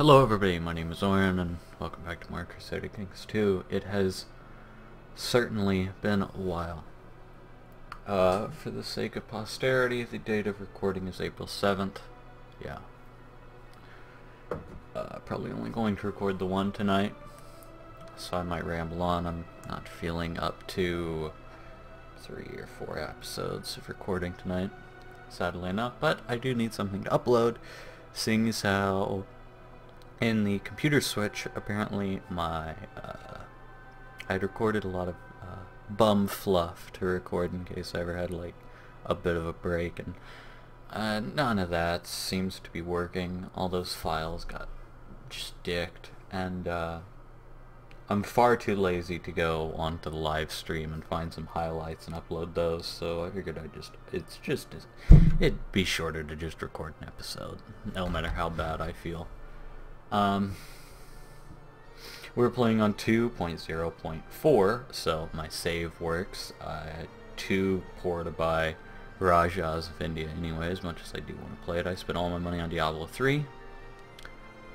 Hello everybody, my name is Orein and welcome back to more Crusader Kings 2. It has certainly been a while. Uh, for the sake of posterity, the date of recording is April 7th. Yeah. Uh, probably only going to record the one tonight, so I might ramble on. I'm not feeling up to three or four episodes of recording tonight, sadly enough, but I do need something to upload, seeing as how in the computer switch, apparently my, uh, I'd recorded a lot of uh, bum fluff to record in case I ever had like a bit of a break and uh, none of that seems to be working. All those files got sticked and uh, I'm far too lazy to go onto the live stream and find some highlights and upload those so I figured I'd just, it's just, it'd be shorter to just record an episode no matter how bad I feel. Um, we're playing on 2.0.4, so my save works. Had too poor to buy Rajas of India anyway, as much as I do want to play it. I spent all my money on Diablo 3.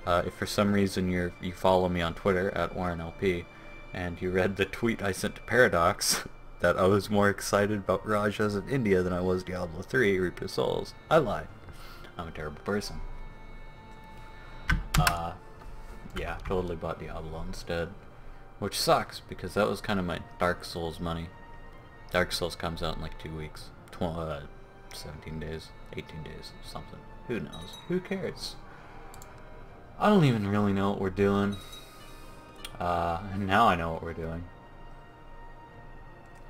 Uh, if for some reason you you follow me on Twitter at OreinLP, and you read the tweet I sent to Paradox, that I was more excited about Rajas of India than I was Diablo 3, Reaper Souls, I lied. I'm a terrible person. Uh, yeah, totally bought Diablo instead. Which sucks, because that was kind of my Dark Souls money. Dark Souls comes out in like two weeks. Tw uh, 17 days, 18 days, something. Who knows? Who cares? I don't even really know what we're doing. Uh, and now I know what we're doing.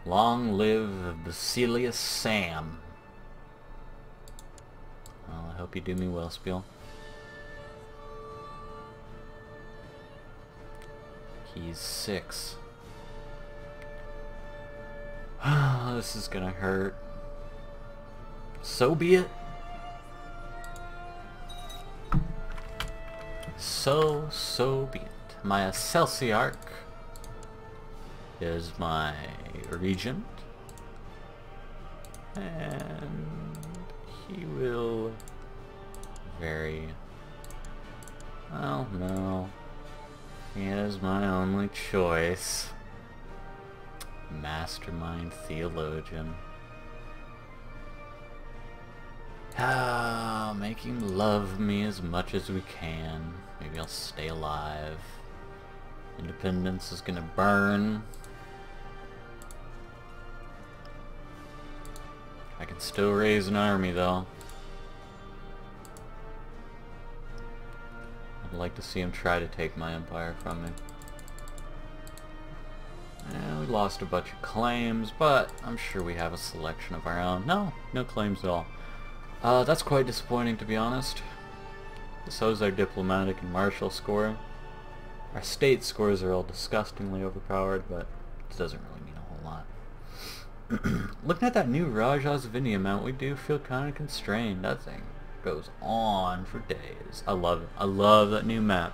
Long live Basilius Sam. Well, I hope you do me well, Spiel. He's six. this is gonna hurt. So be it. So, so be it. My Excelsiarch is my regent. And he will very... Well, no. He is my only choice. Mastermind theologian. Ah, make him love me as much as we can. Maybe I'll stay alive. Independence is gonna burn. I can still raise an army though. I'd like to see him try to take my empire from me. We lost a bunch of claims, but I'm sure we have a selection of our own. No, no claims at all. Uh, that's quite disappointing to be honest. So is our diplomatic and martial score. Our state scores are all disgustingly overpowered, but it doesn't really mean a whole lot. Looking at that new Raja's Vinny amount, we do feel kind of constrained. That thing goes on for days. I love it. I love that new map.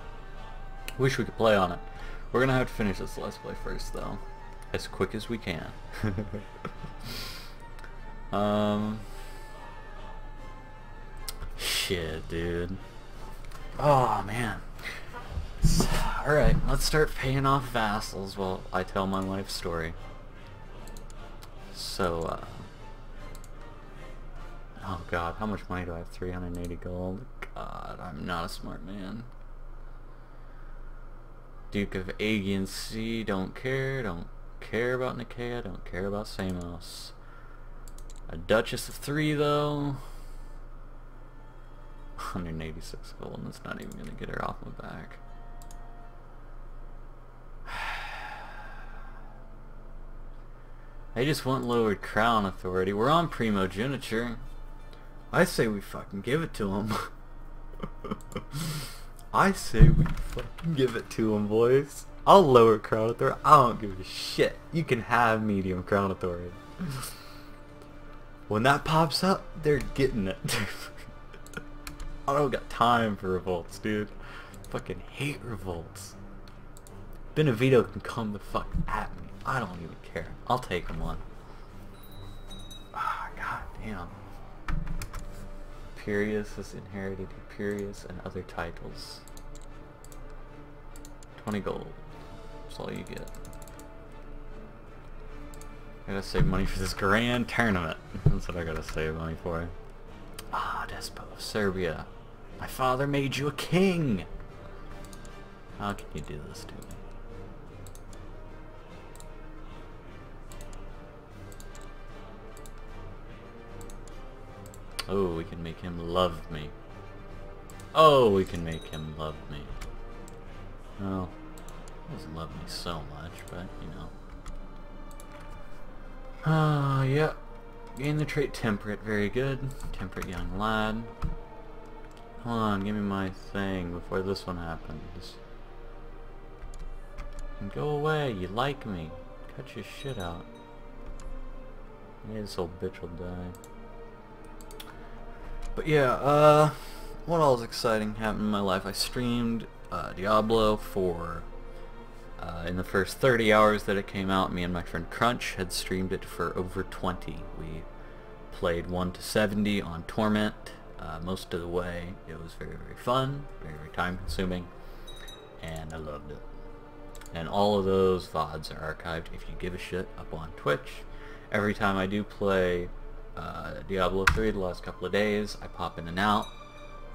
Wish we could play on it. We're gonna have to finish this Let's Play first, though. As quick as we can. um... Shit, dude. Oh, man. Alright, let's start paying off vassals while I tell my life story. So, uh... Oh god, how much money do I have? 380 gold? God, I'm not a smart man. Duke of Aegean Sea, don't care, don't care about Nicaea, don't care about Samos. A Duchess of Three, though. 186 gold, and that's not even going to get her off my back. They just want lowered crown authority. We're on primogeniture. I say we fucking give it to him. I say we fucking give it to him, boys. I'll lower crown authority. I don't give a shit. You can have medium crown authority. when that pops up, they're getting it. I don't got time for revolts, dude. Fucking hate revolts. Benevito can come the fuck at me. I don't even care. I'll take him one. Ah, oh, god damn. Imperius has inherited Imperius and other titles. 20 gold. That's all you get. I gotta save money for this grand tournament. That's what I gotta save money for. Ah, Despot of Serbia. My father made you a king! How can you do this to me? Oh, we can make him love me. Oh, we can make him love me. Well, he doesn't love me so much, but, you know. Ah, uh, yep. Gain the trait Temperate, very good. Temperate young lad. Hold on, give me my thing before this one happens. And go away, you like me. Cut your shit out. Maybe this old bitch will die. But yeah, uh, what else exciting happened in my life? I streamed uh, Diablo for, uh, in the first 30 hours that it came out, me and my friend Crunch had streamed it for over 20. We played 1 to 70 on Torment uh, most of the way. It was very, very fun, very, very time consuming, and I loved it. And all of those VODs are archived if you give a shit up on Twitch. Every time I do play uh, Diablo 3 the last couple of days. I pop in and out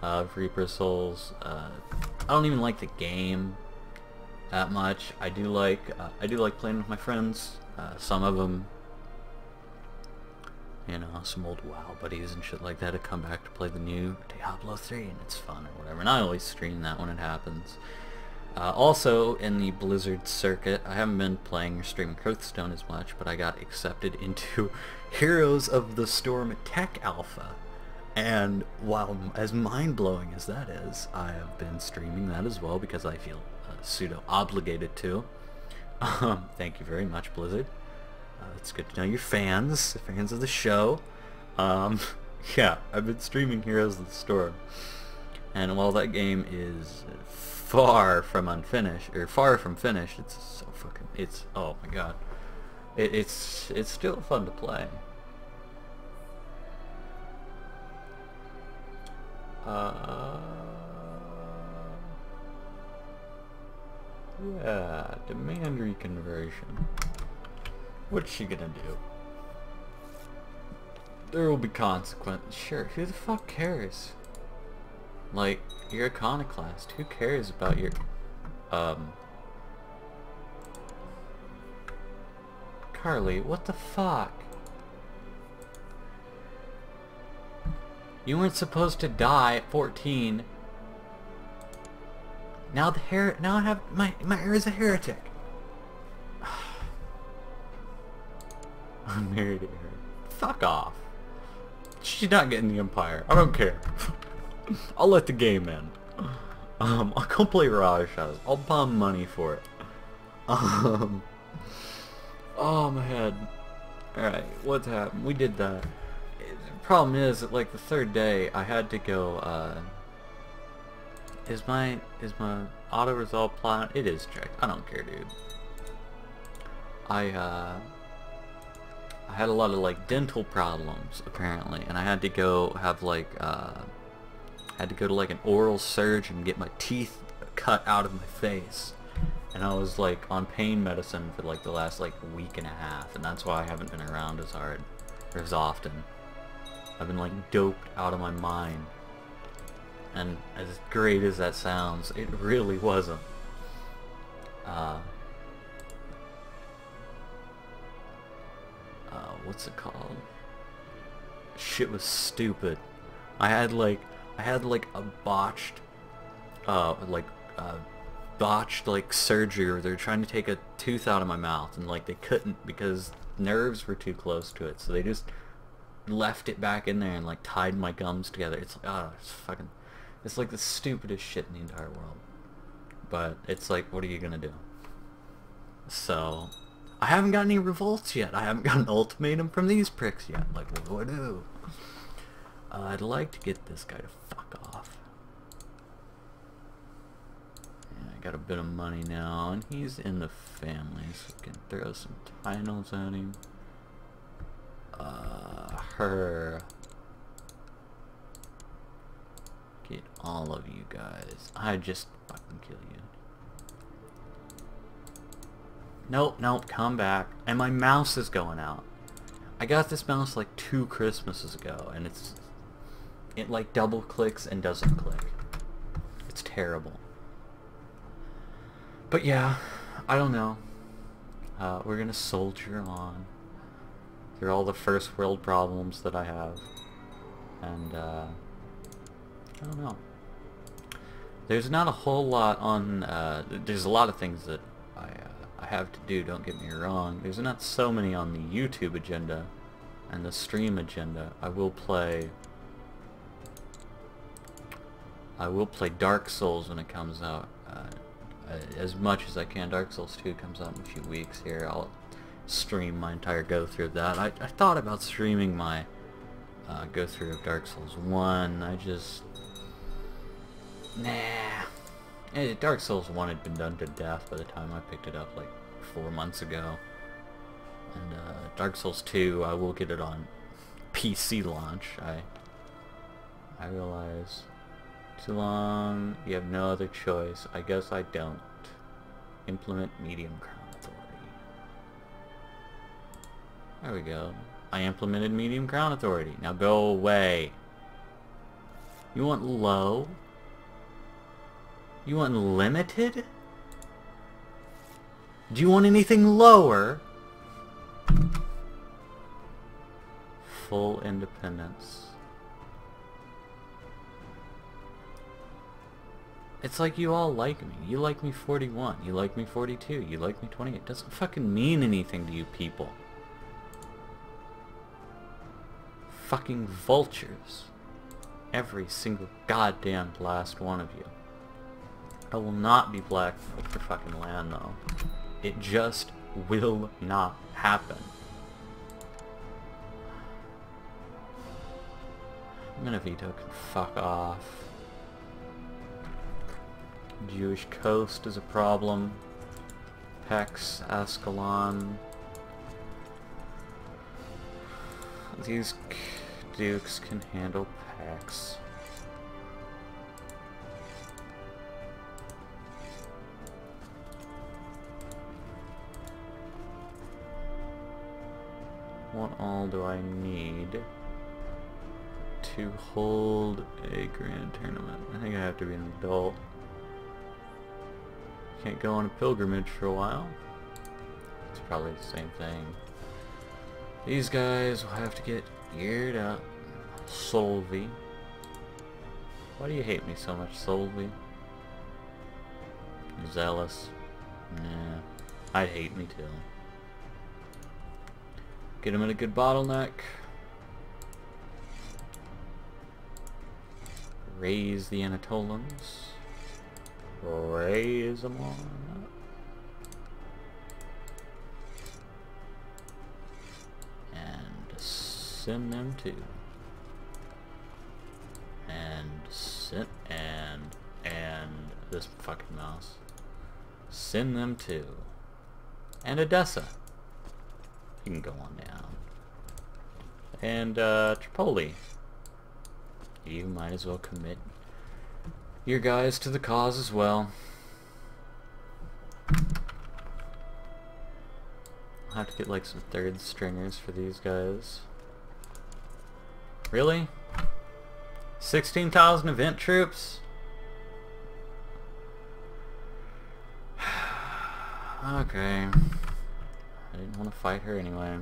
of Reaper Souls. Uh, I don't even like the game that much. I do like uh, I do like playing with my friends. Uh, some of them, you know, some old WoW buddies and shit like that to come back to play the new Diablo 3 and it's fun or whatever. And I always stream that when it happens. Uh, also, in the Blizzard circuit, I haven't been playing or streaming Hearthstone as much, but I got accepted into Heroes of the Storm Tech Alpha. And while as mind-blowing as that is, I have been streaming that as well because I feel uh, pseudo-obligated to. Um, thank you very much, Blizzard. Uh, it's good to know you're fans, fans of the show. Um, yeah, I've been streaming Heroes of the Storm. And while that game is far from unfinished or far from finished. It's so fucking. It's oh my god. It, it's it's still fun to play. Uh, yeah, demand reconversion. What's she gonna do? There will be consequences. Sure, who the fuck cares? Like, you're a iconoclast. Who cares about your... Um... Carly, what the fuck? You weren't supposed to die at 14. Now the hair... Now I have... My, my heir is a heretic. I'm married her. Fuck off. She's not getting the Empire. I don't care. I'll let the game end. Um, I'll go play Raj. I'll palm money for it. Um, oh my head. Alright, what's happened? We did that. The problem is that like the third day I had to go, uh, is my, is my auto resolve plot? It is checked. I don't care, dude. I, uh, I had a lot of like dental problems apparently, and I had to go have like, uh, had to go to like an oral surgeon and get my teeth cut out of my face. And I was like on pain medicine for like the last like week and a half and that's why I haven't been around as hard or as often. I've been like doped out of my mind. And as great as that sounds, it really wasn't. Uh, uh, what's it called? Shit was stupid. I had like I had like a botched, uh, like, uh, botched like surgery where they're trying to take a tooth out of my mouth and like they couldn't because nerves were too close to it. So they just left it back in there and like tied my gums together. It's like oh it's fucking it's like the stupidest shit in the entire world. But it's like what are you gonna do? So I haven't got any revolts yet. I haven't got an ultimatum from these pricks yet. Like what do I do? Uh, I'd like to get this guy to fuck off. And I got a bit of money now, and he's in the family, so we can throw some titles at him. Uh, her. Get all of you guys. I just fucking kill you. Nope, nope, come back. And my mouse is going out. I got this mouse like two Christmases ago, and it's... It like double clicks and doesn't click. It's terrible. But yeah, I don't know. Uh, we're gonna soldier on through all the first world problems that I have. And, uh, I don't know. There's not a whole lot on, uh, there's a lot of things that I, uh, I have to do, don't get me wrong. There's not so many on the YouTube agenda and the stream agenda. I will play, I will play Dark Souls when it comes out. Uh, as much as I can. Dark Souls 2 comes out in a few weeks here. I'll stream my entire go through of that. I, I thought about streaming my uh, go through of Dark Souls 1. I just... Nah. Eh, Dark Souls 1 had been done to death by the time I picked it up like four months ago. And uh, Dark Souls 2, I will get it on PC launch. I I realize too long, you have no other choice. I guess I don't. Implement medium crown authority. There we go. I implemented medium crown authority. Now go away. You want low? You want limited? Do you want anything lower? Full independence. It's like you all like me. You like me 41. You like me 42. You like me 28. It doesn't fucking mean anything to you people. Fucking vultures. Every single goddamn last one of you. I will not be blackmailed for fucking land though. It just will not happen. Minavito can fuck off. Jewish coast is a problem. Pécs, Ascalon. These dukes can handle Pécs. What all do I need to hold a grand tournament? I think I have to be an adult. Can't go on a pilgrimage for a while. It's probably the same thing. These guys will have to get geared up. Solvi. Why do you hate me so much, Solvi? Zealous. Nah. I'd hate me too. Get him in a good bottleneck. Raise the Anatolans. Raise them on. And send them to. And send and and this fucking mouse. Send them to. And Edessa. You can go on down. And uh, Tripoli. You might as well commit your guys to the cause as well. I'll have to get like some third stringers for these guys. Really? 16,000 event troops? okay. I didn't want to fight her anyway.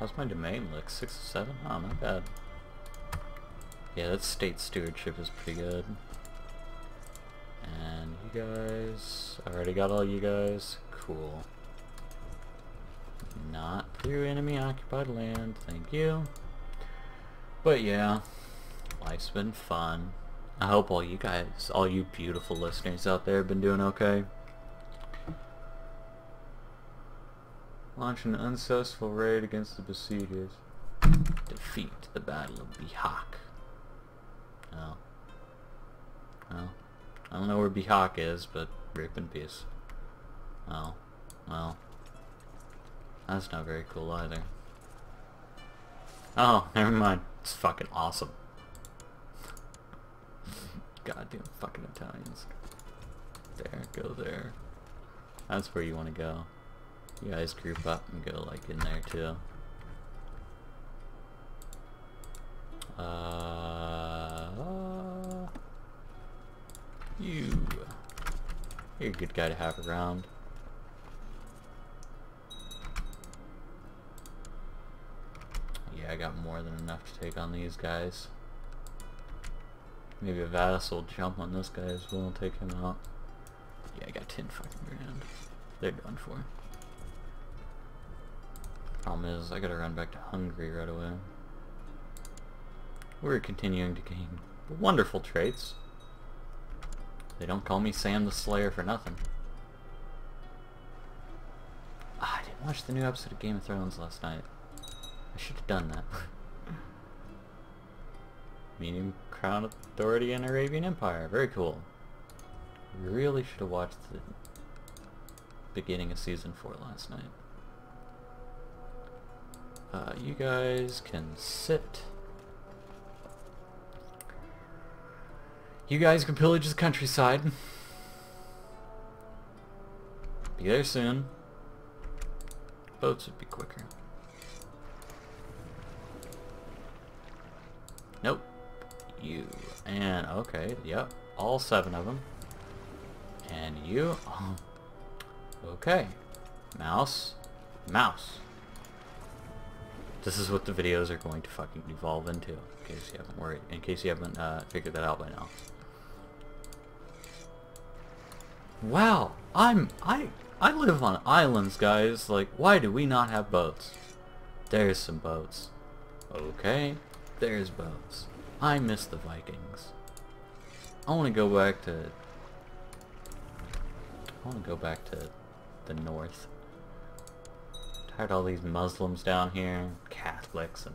How's my domain look? Six or seven? Oh, not bad. Yeah, that state stewardship is pretty good. And you guys... I already got all you guys. Cool. Not through enemy occupied land, thank you. But yeah, life's been fun. I hope all you guys, all you beautiful listeners out there have been doing okay. Launch an unsuccessful raid against the besiegers. Defeat the Battle of Bihak. Oh. Well, I don't know where Bihak is, but rip in peace. Oh. Well. That's not very cool either. Oh, never mind. It's fucking awesome. Goddamn fucking Italians. There, go there. That's where you want to go. You guys group up and go like in there too. Uh, you. You're a good guy to have around. Yeah, I got more than enough to take on these guys. Maybe a vassal jump on this guy as well and take him out. Yeah, I got 10 fucking grand. They're done for. Problem is, I gotta run back to Hungary right away. We're continuing to gain wonderful traits. They don't call me Sam the Slayer for nothing. Ah, I didn't watch the new episode of Game of Thrones last night. I should have done that. Medium Crown Authority and Arabian Empire. Very cool. Really should have watched the beginning of season 4 last night. Uh, you guys can sit. You guys can pillage the countryside. Be there soon. Boats would be quicker. Nope. You. And, okay, yep. All seven of them. And you. okay. Mouse. Mouse. This is what the videos are going to fucking evolve into, in case you haven't worried, in case you haven't uh, figured that out by now. Wow, I'm, I, I live on islands, guys. Like, why do we not have boats? There's some boats. Okay, there's boats. I miss the Vikings. I want to go back to, I want to go back to the north. Tired all these Muslims down here, Catholics and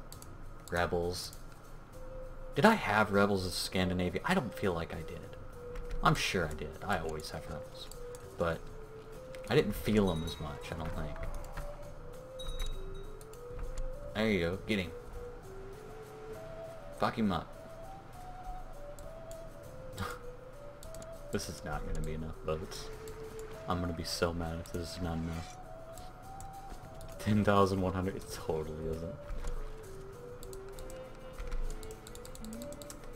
rebels. Did I have rebels in Scandinavia? I don't feel like I did. I'm sure I did. I always have rebels. But I didn't feel them as much, I don't think. There you go. Get him. Fuck him up. this is not going to be enough votes. I'm going to be so mad if this is not enough. 10,100. It totally isn't.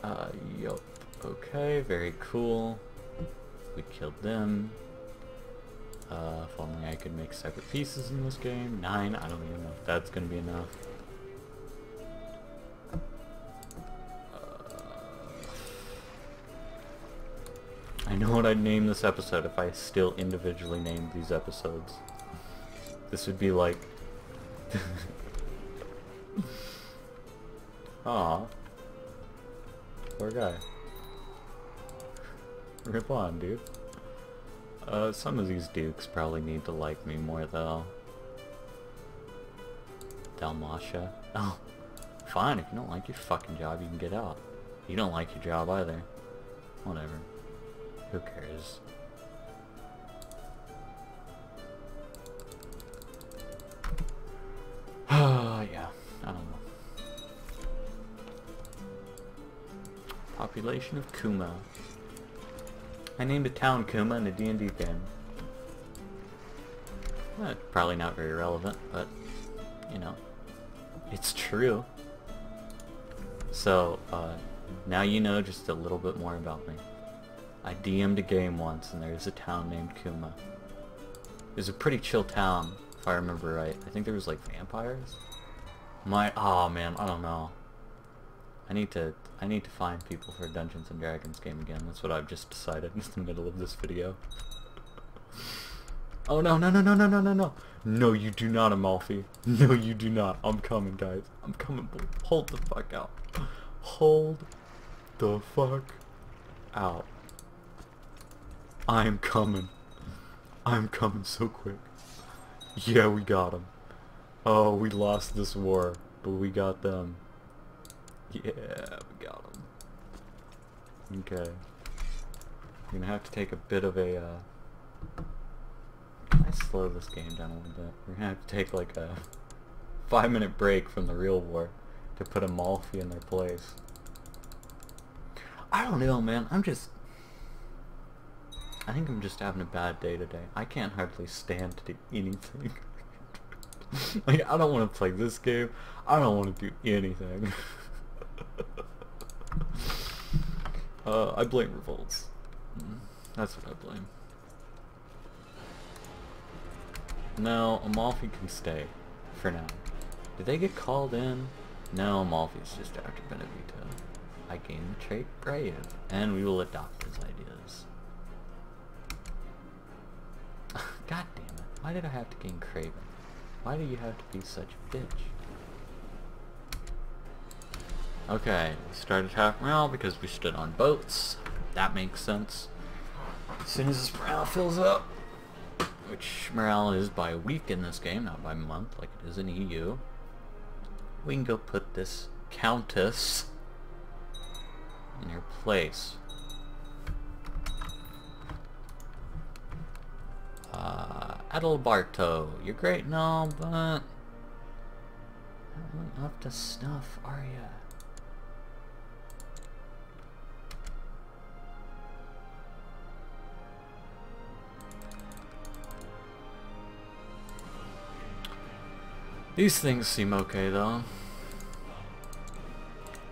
Uh, yup. Okay, very cool. We killed them. Uh, if only I could make separate peaces in this game. Nine, I don't even know if that's gonna be enough. Uh, I know what I'd name this episode if I still individually named these episodes. This would be like Aw. Poor guy. Rip on, dude. Uh, some of these dukes probably need to like me more, though. Dalmatia. Oh, fine, if you don't like your fucking job, you can get out. You don't like your job either. Whatever. Who cares? Population of Kuma. I named a town Kuma in a D&D game. Eh, probably not very relevant, but, you know, it's true. So, uh, now you know just a little bit more about me. I DM'd a game once, and there's a town named Kuma. It was a pretty chill town, if I remember right. I think there was like vampires. My oh man, I don't know. I need to I need to find people for a Dungeons and Dragons game again. That's what I've just decided in the middle of this video. Oh no no no no no no no no No you do not Amalfi. No you do not. I'm coming guys. I'm coming. Hold the fuck out. Hold the fuck out. I'm coming. I'm coming so quick. Yeah, we got them. Oh, we lost this war, but we got them. Yeah, we got them. Okay. I'm gonna have to take a bit of a, uh... I slow this game down a little bit? We're gonna have to take like a five minute break from the real war to put Amalfi in their place. I don't know, man. I'm just... I think I'm just having a bad day today. I can't hardly stand to do anything. like, I don't want to play this game. I don't want to do anything. uh, I blame revolts. Mm, that's what I blame. Now, Amalfi can stay. For now. Did they get called in? No, Amalfi's just after Benevito. I gain the trait Brave, and we will adopt his ideas. God damn it. Why did I have to gain Craven? Why do you have to be such a bitch? Okay, we started half morale because we stood on boats. That makes sense. As soon as this morale fills up, which morale is by week in this game, not by month like it is in EU, we can go put this Countess in her place. Uh, Adalberto, you're great and all, but not up to snuff, are ya? These things seem okay though.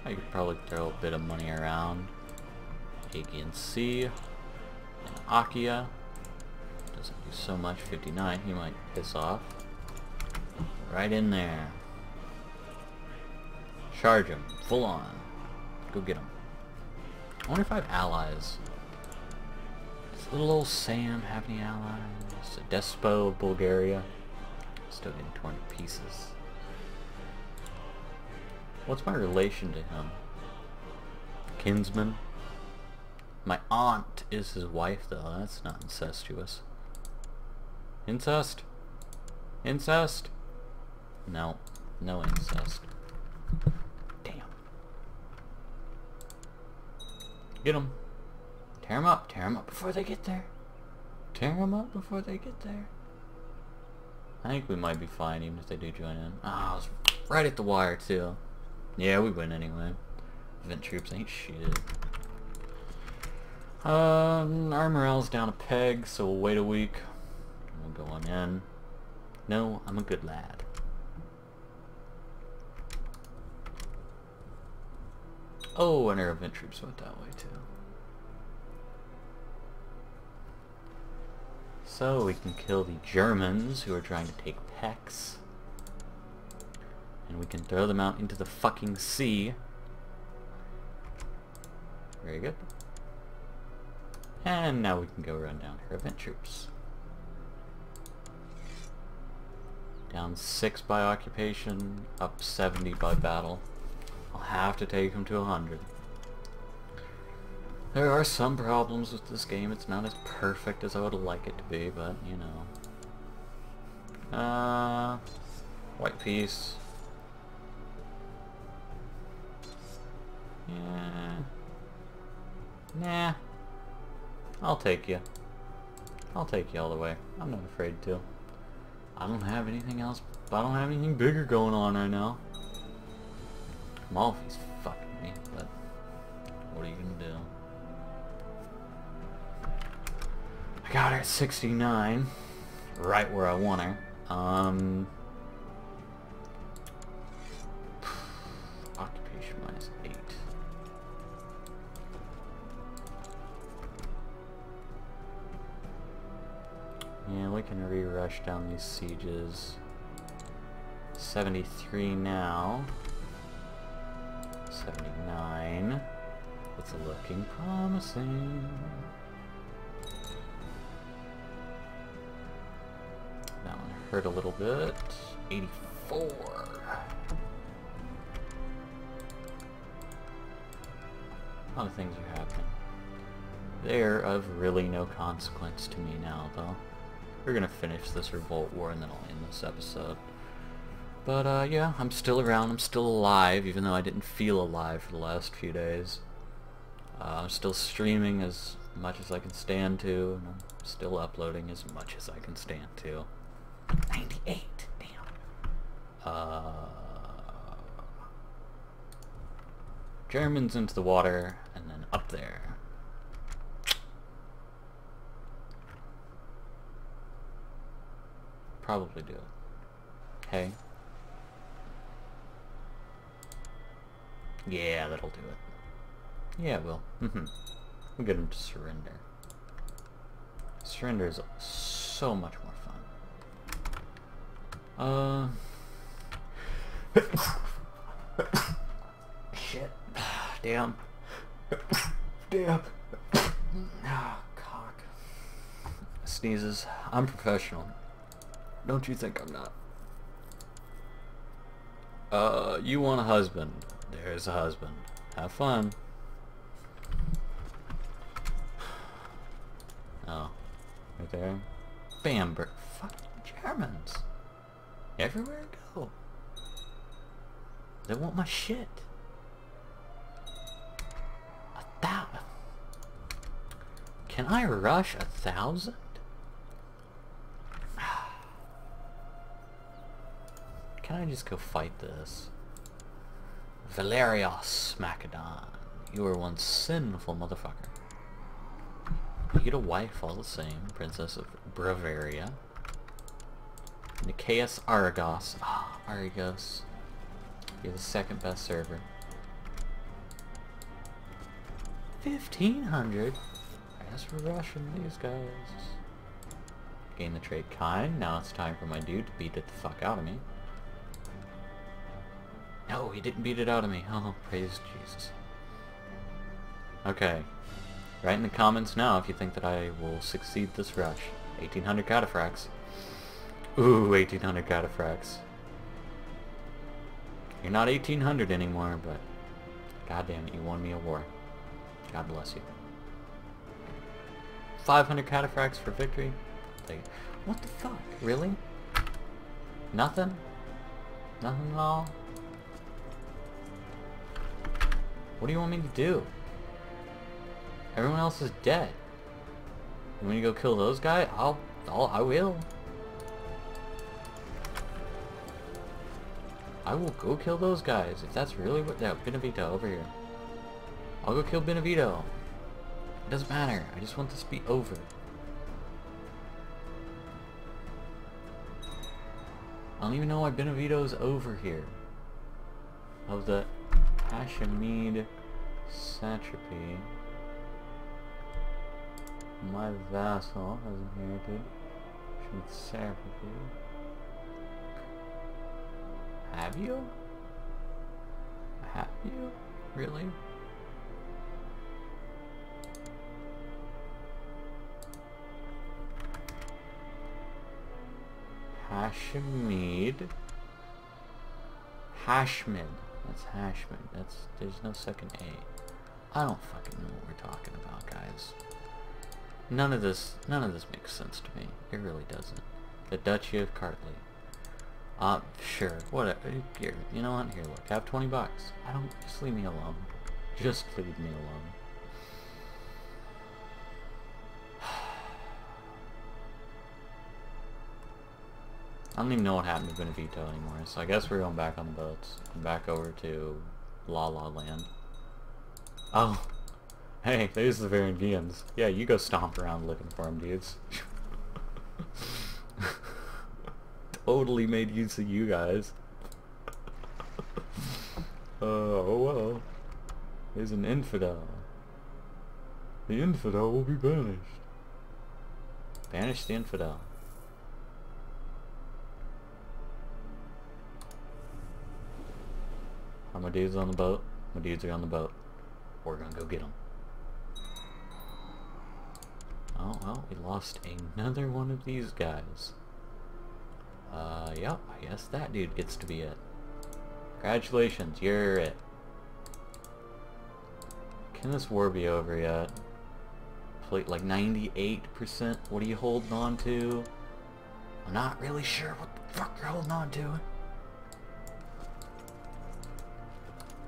I could probably throw a bit of money around. Sea and Achaia. Doesn't do so much. 59. He might piss off. Right in there. Charge him. Full on. Go get him. I wonder if I have allies. Does little old Sam have any allies? A Despo of Bulgaria. Still getting torn to pieces. What's my relation to him? Kinsman? My aunt is his wife, though. That's not incestuous. Incest? Incest? No. No incest. Damn. Get them. Tear them up. Tear them up before they get there. Tear them up before they get there. I think we might be fine even if they do join in. Ah, oh, I was right at the wire too. Yeah, we win anyway. Event troops ain't shit. Um, our morale's down a peg, so we'll wait a week. On in. No, I'm a good lad. Oh, and our event troops went that way too. So we can kill the Germans who are trying to take Pécs. And we can throw them out into the fucking sea. Very good. And now we can go run down her event troops. Down 6 by occupation, up 70 by battle. I'll have to take them to 100. There are some problems with this game. It's not as perfect as I would like it to be, but, you know. Uh, white peace. Yeah. Nah. I'll take you. I'll take you all the way. I'm not afraid to. I don't have anything else. I don't have anything bigger going on right now. Malfi's fucking me, but what are you gonna do? I got her at 69. Right where I want her. Um, re-rush down these sieges. 73 now. 79. It's looking promising. That one hurt a little bit. 84. A lot of things are happening. They're of really no consequence to me now, though. We're gonna finish this revolt war and then I'll end this episode. But, uh, yeah, I'm still around. I'm still alive, even though I didn't feel alive for the last few days. Uh, I'm still streaming as much as I can stand to, and I'm still uploading as much as I can stand to. 98, damn. Uh, Germans into the water, and then up there. Probably do. Hey. Yeah, that'll do it. Yeah, it will. Mm-hmm. We'll get him to surrender. Surrender is so much more fun. Uh... Shit. Damn. Damn. Ah, cock. Sneezes. I'm professional. Don't you think I'm not? Uh, you want a husband. There's a husband. Have fun. Oh. Right there. Bamberg. Fucking Germans. Everywhere I go. They want my shit. A thousand. Can I rush a thousand? Can I just go fight this? Valerios Macedon. You were one sinful motherfucker. You get a wife all the same, Princess of Bavaria. Nicaeus Argos. Ah, Argos. You're the second best server. 1500? I guess we're rushing these guys. Gain the trade kind. Now it's time for my dude to beat it the fuck out of me. No, he didn't beat it out of me. Oh, praise Jesus. Okay. Write in the comments now if you think that I will succeed this rush. 1800 cataphracts. Ooh, 1800 cataphracts. You're not 1800 anymore, but god damn it, you won me a war. God bless you. 500 cataphracts for victory? Like, What the fuck? Really? Nothing? Nothing at all? What do you want me to do? Everyone else is dead. You want me to go kill those guys? I'll, I'll, I will. I will go kill those guys if that's really what. No, Benevito over here. I'll go kill Benevito. It doesn't matter. I just want this to be over. I don't even know why Benevito's over here. Of the Hashemid satrapy. My vassal has inherited Hashemid satrapy. Have you? Have you? Really? Hashemid. Hashmid. That's Hashman. That's there's no second A. I don't fucking know what we're talking about, guys. None of this none of this makes sense to me. It really doesn't. The Duchy of Kartli. Uh, sure, whatever. Here, you know what? Here, look, I have 20 bucks. I don't, just leave me alone. Just leave me alone. I don't even know what happened to Benevito anymore, so I guess we're going back on the boats. Back over to La La Land. Oh. Hey, there's the Varangians. Yeah, you go stomp around looking for them, dudes. totally made use of you guys. uh, oh well. There's an infidel. The infidel will be banished. Banish the infidel. My dudes on the boat? My dudes are on the boat. We're gonna go get them. Oh, well, we lost another one of these guys. Uh, yep, I guess that dude gets to be it. Congratulations, you're it. Can this war be over yet? Plate like 98%? What are you holding on to? I'm not really sure what the fuck you're holding on to.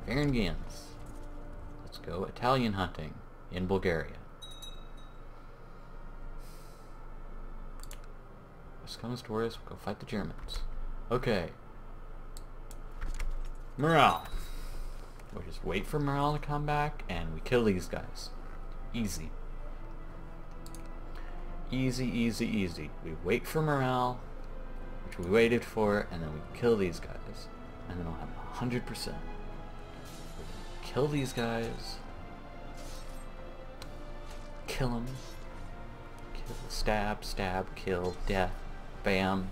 Aaron Gans. Let's go Italian hunting in Bulgaria. This comes to us, we'll go fight the Germans. Okay. Morale. We'll just wait for morale to come back, and we kill these guys. Easy. Easy, easy, easy. We wait for morale, which we waited for, and then we kill these guys. And then we'll have 100%. Kill these guys. Kill them. Kill, stab, stab, kill, death, bam.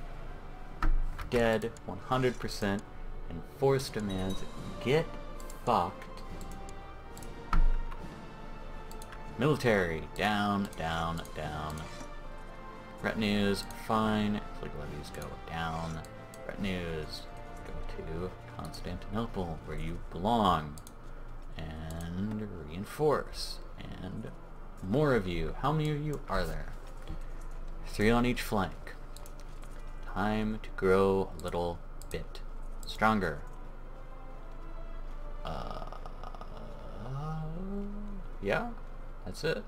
Dead, 100%, and force demands, get fucked. Military, down, down, down. Retinues, fine. Fleet levies go down. Retinues, go to Constantinople, where you belong. And reinforce. And more of you. How many of you are there? Three on each flank. Time to grow a little bit stronger. Uh, yeah, that's it.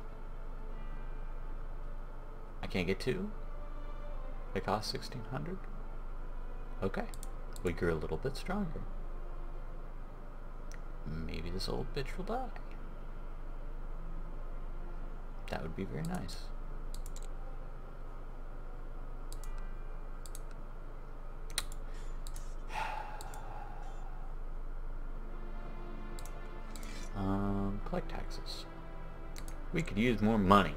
I can't get two. They cost 1600 Okay, we grew a little bit stronger. Maybe this old bitch will die. That would be very nice. um, collect taxes. We could use more money.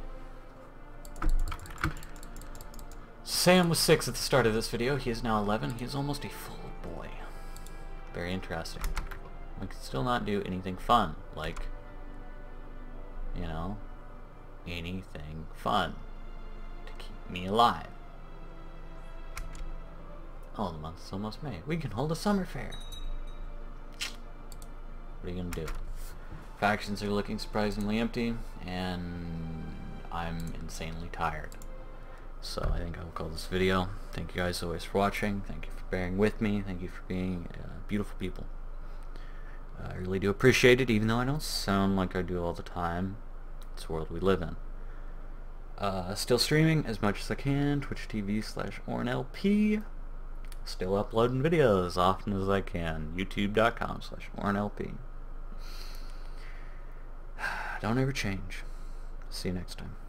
Sam was 6 at the start of this video. He is now 11. He is almost a full boy. Very interesting. We can still not do anything fun, like, you know, anything fun to keep me alive. Oh, the month's almost May. We can hold a summer fair. What are you gonna do? Factions are looking surprisingly empty, and I'm insanely tired. So I think I will call this video. Thank you guys always for watching. Thank you for bearing with me. Thank you for being uh, beautiful people. I really do appreciate it, even though I don't sound like I do all the time. It's the world we live in. Uh, still streaming as much as I can, Twitch TV slash OreinLP. Still uploading videos as often as I can, youtube.com slash OreinLP. Don't ever change. See you next time.